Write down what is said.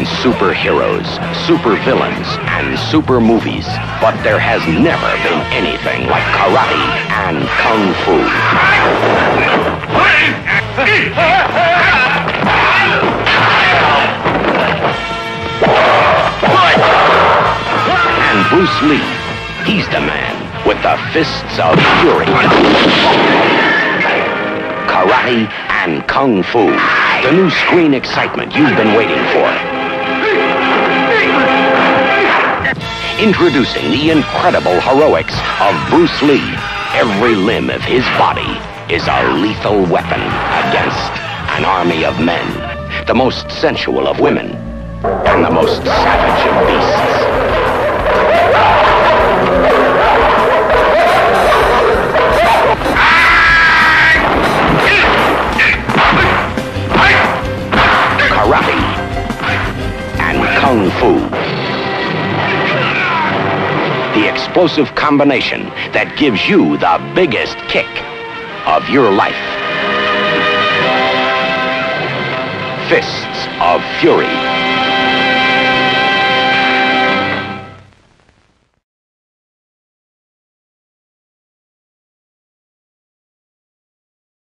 superheroes, supervillains, and super movies, but there has never been anything like karate and kung fu. And Bruce Lee, he's the man with the fists of fury. Karate and Kung Fu, the new screen excitement you've been waiting for. Introducing the incredible heroics of Bruce Lee. Every limb of his body is a lethal weapon against an army of men, the most sensual of women, and the most savage of beasts. Karate and Kung Fu. The explosive combination that gives you the biggest kick of your life. Fists of Fury.